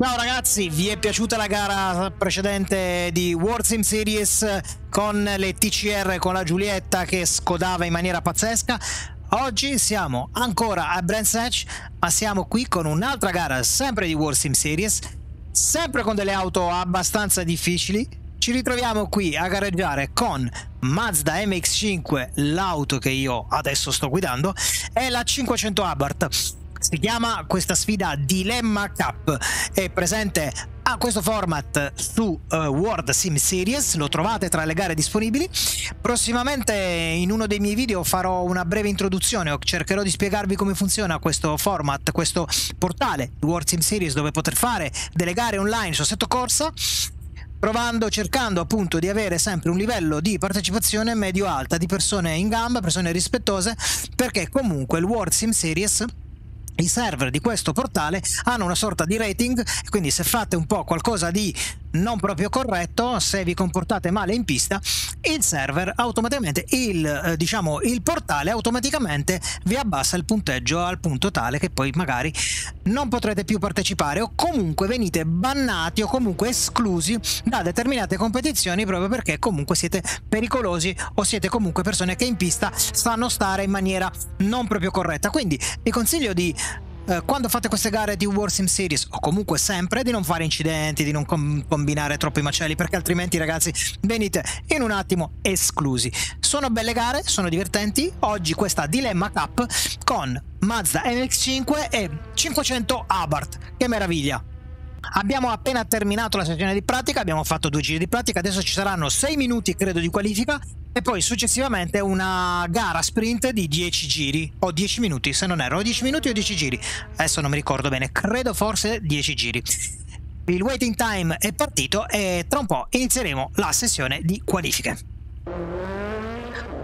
Ciao ragazzi, vi è piaciuta la gara precedente di World Sim Series con le TCR con la Giulietta che scodava in maniera pazzesca? Oggi siamo ancora a Brands Hatch, ma siamo qui con un'altra gara sempre di World Sim Series, sempre con delle auto abbastanza difficili. Ci ritroviamo qui a gareggiare con Mazda MX5, l'auto che io adesso sto guidando, e la 500 Abarth si chiama questa sfida Dilemma Cup. È presente a questo format su uh, World Sim Series, lo trovate tra le gare disponibili. Prossimamente in uno dei miei video farò una breve introduzione, cercherò di spiegarvi come funziona questo format, questo portale World Sim Series dove poter fare delle gare online su assetto corsa provando, cercando appunto di avere sempre un livello di partecipazione medio-alta di persone in gamba, persone rispettose, perché comunque il World Sim Series i server di questo portale hanno una sorta di rating, quindi se fate un po' qualcosa di non proprio corretto, se vi comportate male in pista, il server automaticamente, il, eh, diciamo, il portale automaticamente vi abbassa il punteggio al punto tale che poi magari non potrete più partecipare o comunque venite bannati o comunque esclusi da determinate competizioni proprio perché comunque siete pericolosi o siete comunque persone che in pista sanno stare in maniera non proprio corretta. Quindi vi consiglio di eh, quando fate queste gare di War Sim Series o comunque sempre di non fare incidenti, di non com combinare troppi macelli perché altrimenti ragazzi venite in un attimo esclusi. Sono belle gare, sono divertenti. Oggi questa Dilemma Cup con Mazda MX5 e 500 Abarth. Che meraviglia! Abbiamo appena terminato la sessione di pratica, abbiamo fatto due giri di pratica, adesso ci saranno 6 minuti credo di qualifica e poi successivamente una gara sprint di 10 giri o 10 minuti se non erro, 10 minuti o 10 giri, adesso non mi ricordo bene, credo forse 10 giri. Il waiting time è partito e tra un po' inizieremo la sessione di qualifiche.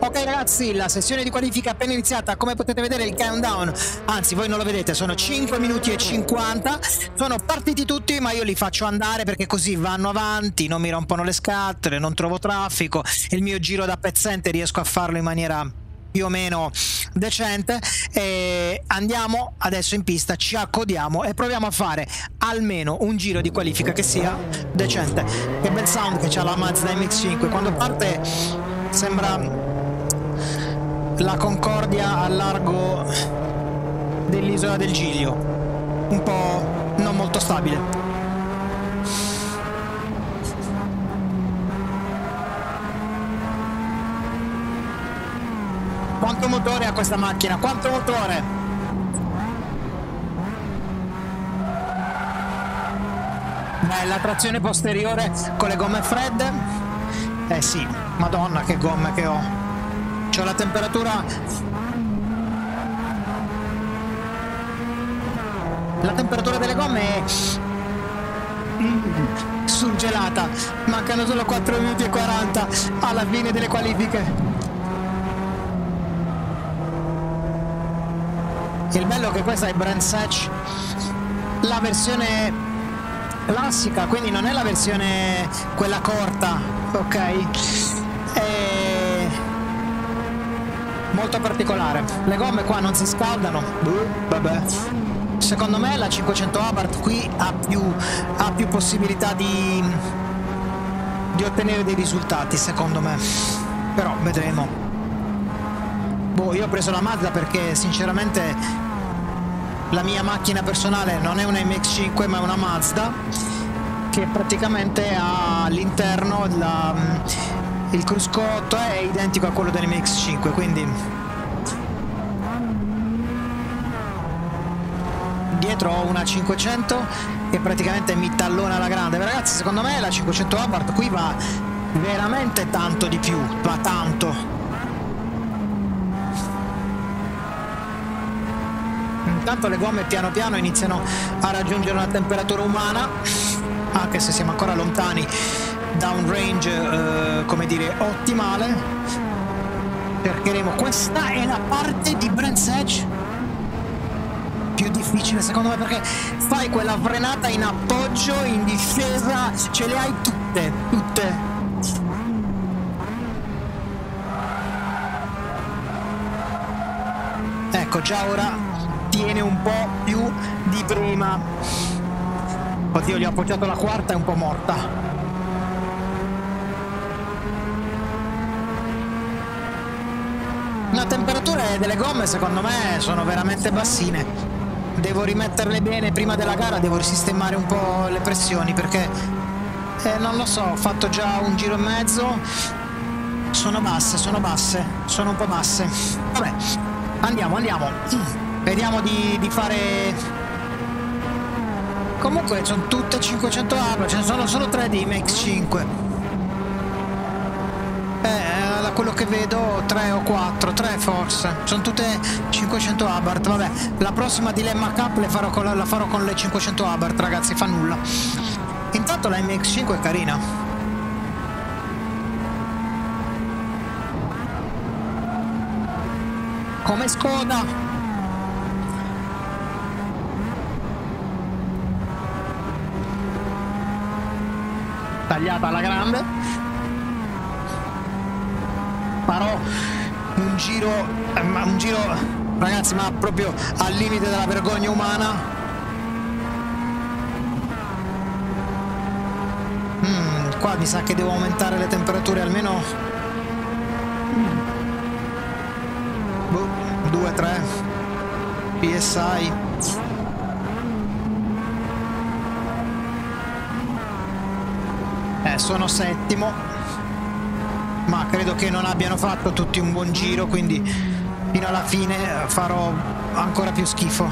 Ok ragazzi, la sessione di qualifica è appena iniziata, come potete vedere il countdown, anzi voi non lo vedete, sono 5 minuti e 50, sono partiti tutti ma io li faccio andare perché così vanno avanti, non mi rompono le scatole, non trovo traffico, il mio giro da pezzente riesco a farlo in maniera più o meno decente. E andiamo adesso in pista ci accodiamo e proviamo a fare almeno un giro di qualifica che sia decente. Che bel sound che c'ha la Mazda MX5 quando parte sembra la Concordia a largo dell'isola del Giglio, un po' non molto stabile. Quanto motore ha questa macchina? Quanto motore? Beh, la trazione posteriore con le gomme fredde? Eh sì, madonna che gomme che ho c'è la temperatura. La temperatura delle gomme è surgelata. Mancano solo 4 minuti e 40 alla fine delle qualifiche. Il bello è che questa è Brands Hatch la versione classica quindi non è la versione quella corta ok e molto particolare. Le gomme qua non si scaldano. Uh, vabbè. Secondo me la 500 Abarth qui ha più, ha più possibilità di, di ottenere dei risultati, secondo me. Però vedremo. Boh, io ho preso la Mazda perché sinceramente la mia macchina personale non è una MX5 ma è una Mazda che praticamente ha all'interno la il cruscotto è identico a quello dell'MX5 quindi dietro ho una 500 che praticamente mi tallona la grande. Ragazzi secondo me la 500 Abarth qui va veramente tanto di più va tanto. Intanto le gomme piano piano iniziano a raggiungere una temperatura umana anche se siamo ancora lontani da un range eh, come dire ottimale. Cercheremo. Questa è la parte di Brands Edge più difficile secondo me perché fai quella frenata in appoggio in difesa ce le hai tutte tutte. Ecco già ora tiene un po' più di prima. Oddio, gli ho appoggiato la quarta, è un po' morta. La temperatura delle gomme secondo me sono veramente bassine. Devo rimetterle bene prima della gara, devo risistemare un po' le pressioni perché eh, non lo so, ho fatto già un giro e mezzo. Sono basse, sono basse, sono un po' basse. Vabbè, andiamo, andiamo. Vediamo di, di fare Comunque sono tutte 500 armi, ce ne sono solo 3 di MX5. Eh, quello che vedo 3 o 4, 3 forse. Sono tutte 500 Abarth, vabbè. La prossima Dilemma Cup farò con, la farò con le 500 Abarth, ragazzi, fa nulla. Intanto la MX5 è carina. Come Skoda tagliata alla grande farò un giro un giro ragazzi ma proprio al limite della vergogna umana. Mm, qua mi sa che devo aumentare le temperature almeno 2-3 psi Eh, sono settimo, ma credo che non abbiano fatto tutti un buon giro, quindi fino alla fine farò ancora più schifo.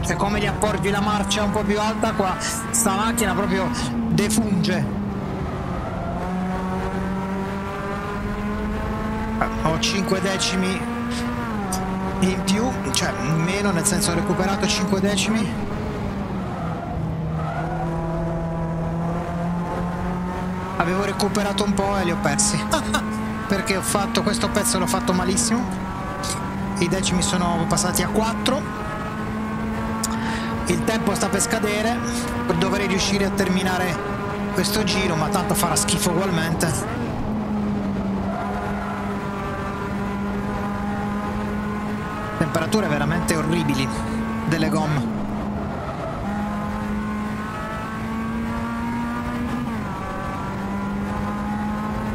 Cioè come gli apporti la marcia un po' più alta qua, sta macchina proprio defunge. Ho 5 decimi in più, cioè meno, nel senso ho recuperato 5 decimi. Avevo recuperato un po' e li ho persi. Perché ho fatto questo pezzo l'ho fatto malissimo. I decimi sono passati a 4 il tempo sta per scadere. Dovrei riuscire a terminare questo giro ma tanto farà schifo ugualmente. Temperature veramente orribili delle gomme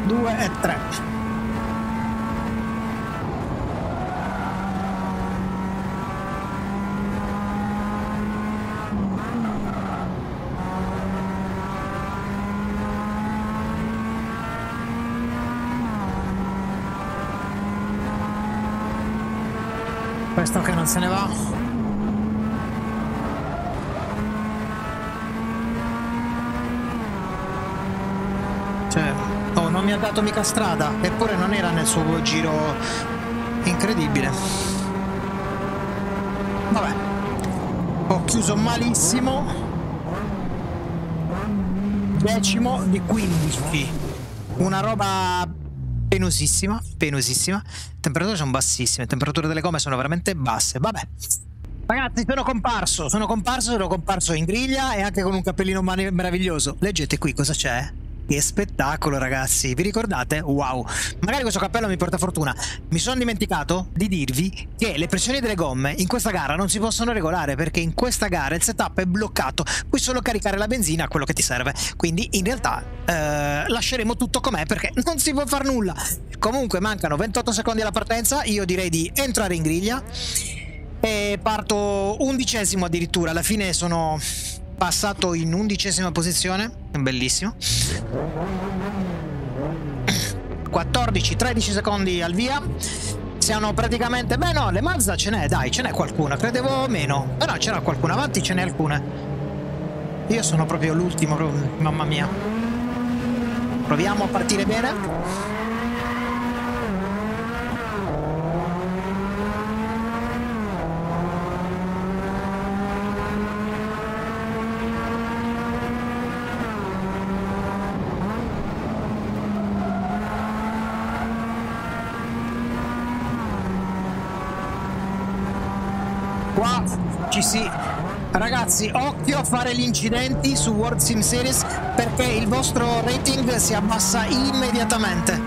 2 e 3. Questo che non se ne va. Non mi ha dato mica strada, eppure non era nel suo giro incredibile. Vabbè, ho chiuso malissimo, decimo di 15, una roba penosissima, penosissima, temperature sono bassissime, temperature delle gomme sono veramente basse, vabbè. Ragazzi, sono comparso, sono comparso, sono comparso in griglia e anche con un cappellino meraviglioso. Leggete qui cosa c'è. Che spettacolo ragazzi, vi ricordate? Wow, magari questo cappello mi porta fortuna. Mi sono dimenticato di dirvi che le pressioni delle gomme in questa gara non si possono regolare perché in questa gara il setup è bloccato, puoi solo caricare la benzina a quello che ti serve. Quindi in realtà eh, lasceremo tutto com'è perché non si può fare nulla. Comunque mancano 28 secondi alla partenza, io direi di entrare in griglia e parto undicesimo addirittura, alla fine sono passato in undicesima posizione, bellissimo. 14-13 secondi al via. Siamo praticamente... Beh no, le Mazda ce n'è, dai, ce n'è qualcuna, credevo meno. Però c'era qualcuna, avanti ce n'è alcune. Io sono proprio l'ultimo, mamma mia. Proviamo a partire bene. Ci si... Ragazzi, occhio a fare gli incidenti su World Sim Series perché il vostro rating si abbassa immediatamente.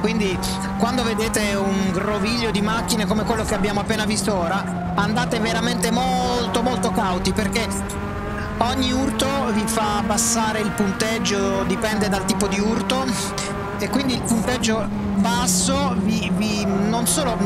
Quindi quando vedete un groviglio di macchine come quello che abbiamo appena visto ora, andate veramente molto molto cauti perché ogni urto vi fa abbassare il punteggio, dipende dal tipo di urto e quindi il punteggio basso vi, vi non solo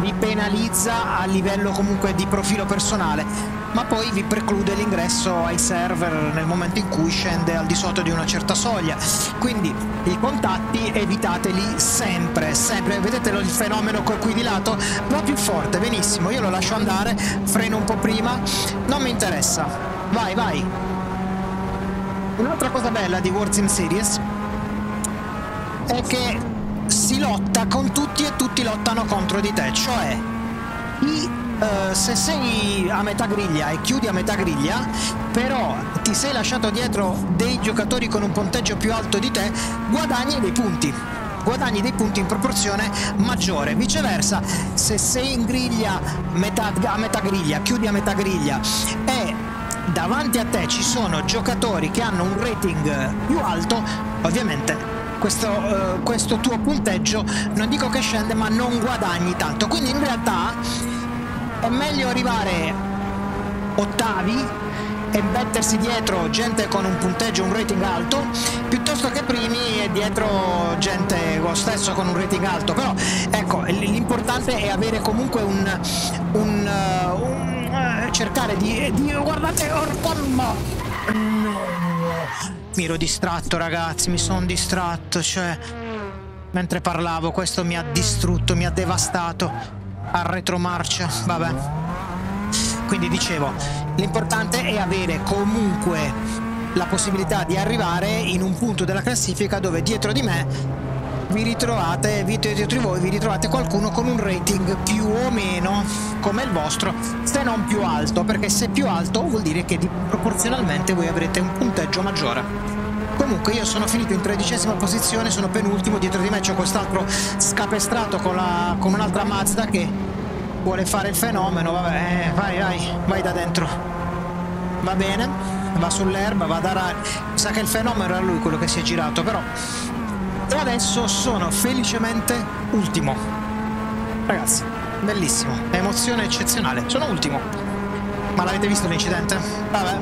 vi penalizza a livello comunque di profilo personale ma poi vi preclude l'ingresso ai server nel momento in cui scende al di sotto di una certa soglia. Quindi i contatti evitateli sempre sempre. Vedete il fenomeno qui di lato? Va più forte benissimo. Io lo lascio andare freno un po' prima. Non mi interessa. Vai vai. Un'altra cosa bella di in Series è che si lotta con tutti e tutti lottano contro di te, cioè i, uh, se sei a metà griglia e chiudi a metà griglia, però ti sei lasciato dietro dei giocatori con un punteggio più alto di te, guadagni dei punti guadagni dei punti in proporzione maggiore. Viceversa, se sei in griglia metà, a metà griglia, chiudi a metà griglia e davanti a te ci sono giocatori che hanno un rating più alto, ovviamente questo, uh, questo tuo punteggio non dico che scende ma non guadagni tanto quindi in realtà è meglio arrivare ottavi e mettersi dietro gente con un punteggio, un rating alto, piuttosto che primi e dietro gente lo stesso con un rating alto. Però ecco, l'importante è avere comunque un, un, uh, un uh, cercare di, di guardate, orpamma. Mi ero distratto ragazzi, mi sono distratto, cioè... Mentre parlavo questo mi ha distrutto, mi ha devastato. A retromarcia, vabbè. Quindi dicevo, l'importante è avere comunque la possibilità di arrivare in un punto della classifica dove dietro di me vi ritrovate, dietro di voi vi ritrovate qualcuno con un rating più o meno come il vostro, se non più alto, perché se più alto vuol dire che proporzionalmente voi avrete un punteggio maggiore. Comunque io sono finito in tredicesima posizione, sono penultimo, dietro di me c'è quest'altro scapestrato con, la, con un'altra Mazda che vuole fare il fenomeno, vabbè, eh, vai, vai, vai da dentro. Va bene, va sull'erba, va da rari. Sa che il fenomeno era lui quello che si è girato, però adesso sono felicemente ultimo. Ragazzi, bellissimo, emozione eccezionale. Sono ultimo. Ma l'avete visto l'incidente? Vabbè.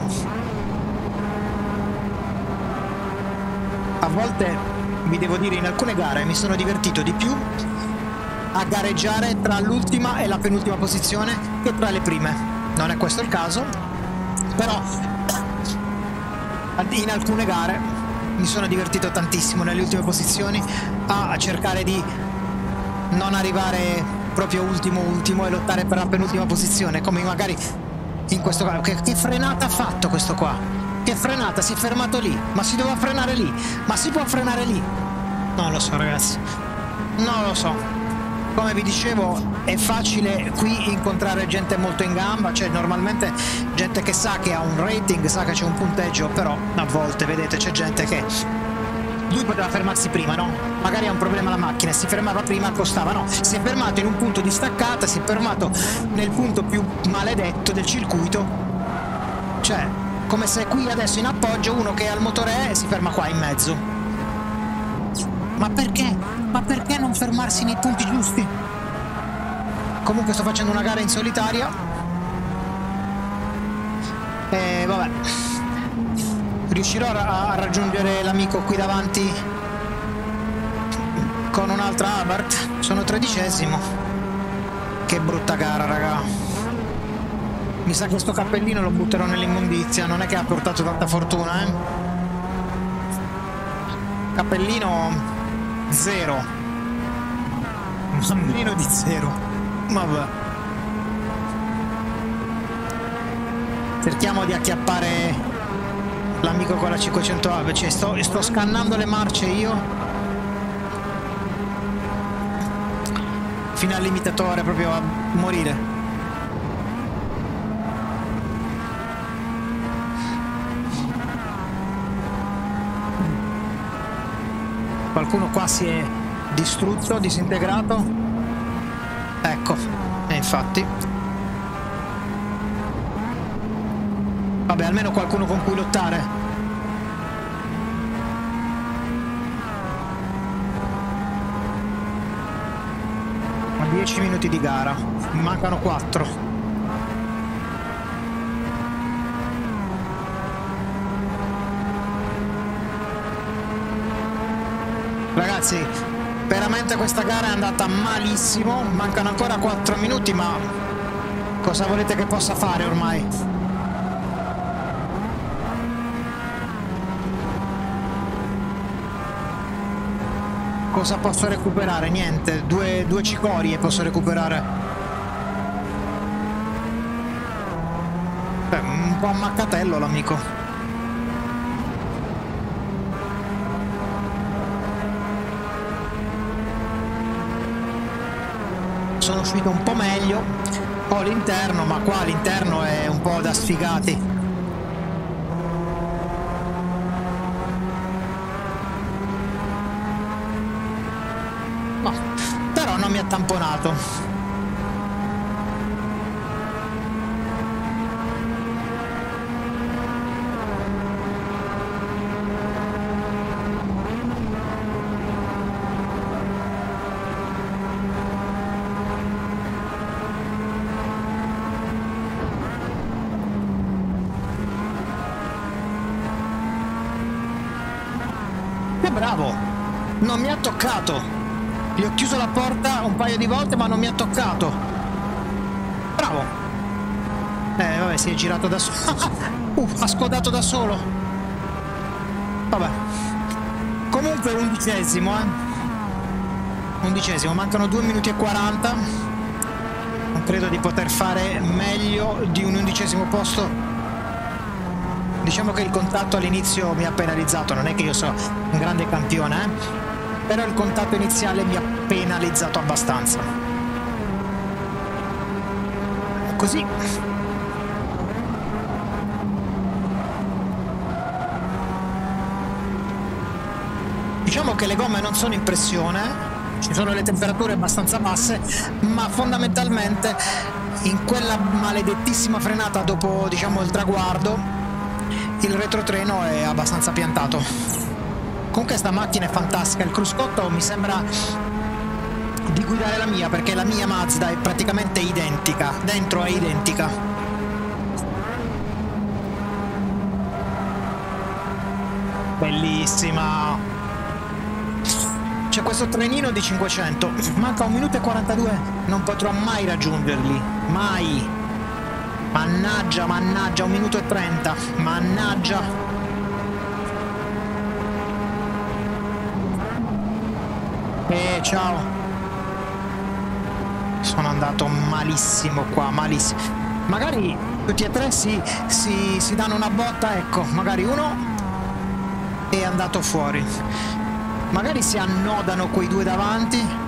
A volte, vi devo dire, in alcune gare mi sono divertito di più a gareggiare tra l'ultima e la penultima posizione che tra le prime. Non è questo il caso, però in alcune gare mi sono divertito tantissimo nelle ultime posizioni a cercare di non arrivare proprio ultimo ultimo e lottare per la penultima posizione come magari in questo caso. Che, che frenata ha fatto questo qua? Che frenata si è fermato lì ma si doveva frenare lì ma si può frenare lì? Non lo so ragazzi. Non lo so come vi dicevo è facile qui incontrare gente molto in gamba, cioè normalmente gente che sa che ha un rating, sa che c'è un punteggio, però a volte vedete c'è gente che lui poteva fermarsi prima, no? Magari ha un problema la macchina, si fermava prima, costava, no? Si è fermato in un punto di staccata, si è fermato nel punto più maledetto del circuito, cioè come se qui adesso in appoggio uno che ha il motore E si ferma qua in mezzo ma perché? Ma perché non fermarsi nei punti giusti? Comunque sto facendo una gara in solitaria. E vabbè. Riuscirò a, raggiungere l'amico qui davanti con un'altra Abarth. Sono tredicesimo. Che brutta gara, raga. Mi sa che sto cappellino lo butterò nell'immondizia. Non è che ha portato tanta fortuna, eh. Cappellino Zero. Meno di zero. Vabbè. Cerchiamo di acchiappare l'amico con la 500 ave. Cioè, sto, sto scannando le marce io. Fino al limitatore, proprio a morire. Qualcuno qua si è distrutto, disintegrato. Ecco, e infatti. Vabbè, almeno qualcuno con cui lottare. A 10 minuti di gara, mancano 4. Ragazzi, veramente questa gara è andata malissimo, mancano ancora 4 minuti, ma cosa volete che possa fare ormai? Cosa posso recuperare? Niente, due, due cicorie posso recuperare. Beh, un po' ammaccatello l'amico. Sono uscito un po' meglio ho l'interno ma qua l'interno è un po' da sfigati. No, però non mi ha tamponato bravo! Non mi ha toccato! Gli ho chiuso la porta un paio di volte ma non mi ha toccato! Bravo! Eh, vabbè, si è girato da solo. uh, ha scodato da solo! Vabbè. Comunque undicesimo, eh. Undicesimo, mancano 2 minuti e 40. Non credo di poter fare meglio di un undicesimo posto diciamo che il contatto all'inizio mi ha penalizzato, non è che io sono un grande campione, eh? Però il contatto iniziale mi ha penalizzato abbastanza. Così. Diciamo che le gomme non sono in pressione, ci sono le temperature abbastanza basse, ma fondamentalmente in quella maledettissima frenata dopo diciamo il traguardo il retrotreno è abbastanza piantato. Comunque sta macchina è fantastica, il cruscotto mi sembra di guidare la mia perché la mia Mazda è praticamente identica, dentro è identica. Bellissima! C'è questo trenino di 500, manca un minuto e 42, non potrò mai raggiungerli, mai! Mannaggia, mannaggia, un minuto e trenta. Mannaggia. Eh, ciao. Sono andato malissimo qua, malissimo. Magari tutti e tre si, si, si danno una botta, ecco, magari uno è andato fuori. Magari si annodano quei due davanti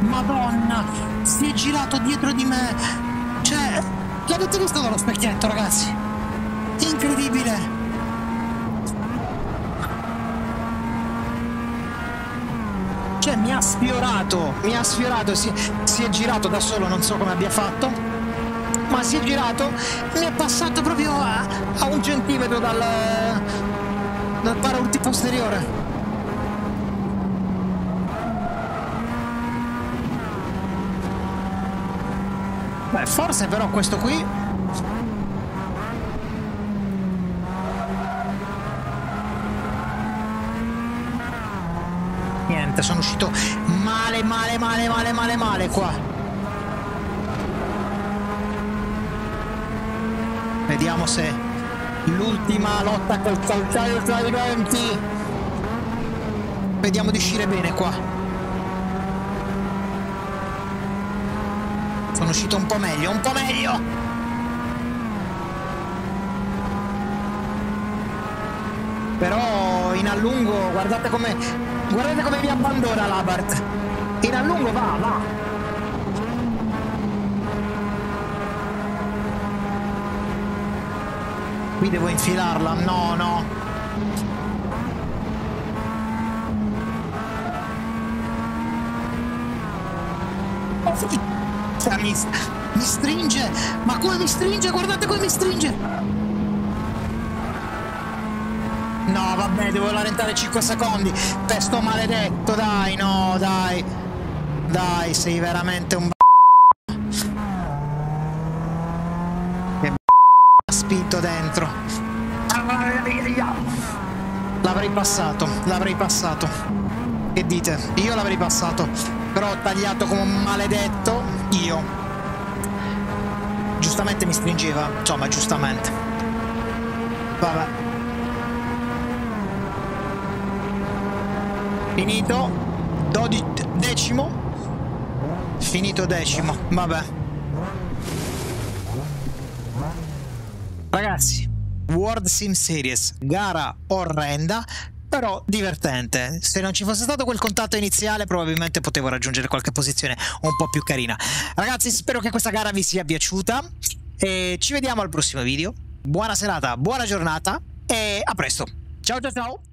Madonna, si è girato dietro di me. L'avete visto dallo specchietto, ragazzi? Incredibile. Cioè, mi ha sfiorato, mi ha sfiorato, si, si è girato da solo, non so come abbia fatto, ma si è girato mi è passato proprio a, a un centimetro dal, dal paraurti posteriore. Beh, forse però questo qui... Niente, sono uscito male, male, male, male, male, male qua. Vediamo se l'ultima lotta col calcaio tra i denti. Vediamo di uscire bene qua. Sono uscito un po' meglio, un po' meglio! Però in allungo, guardate come, guardate come mi abbandona l'Abart. In allungo va, va. Qui devo infilarla, no, no. Oh, cioè, mi, mi stringe! Ma come mi stringe? Guardate come mi stringe! No, vabbè, devo rallentare 5 secondi. Testo maledetto, dai, no, dai. Dai, sei veramente un b... Che b... ha spinto dentro. L'avrei passato, l'avrei passato. Che dite? Io l'avrei passato. Però ho tagliato come un maledetto io. Giustamente mi stringeva, insomma, giustamente. Vabbè. Finito. Dodi decimo. Finito decimo, vabbè. Ragazzi, World Sim Series, gara orrenda, però divertente. Se non ci fosse stato quel contatto iniziale, probabilmente potevo raggiungere qualche posizione un po' più carina. Ragazzi, spero che questa gara vi sia piaciuta e ci vediamo al prossimo video. Buona serata, buona giornata e a presto. Ciao ciao ciao!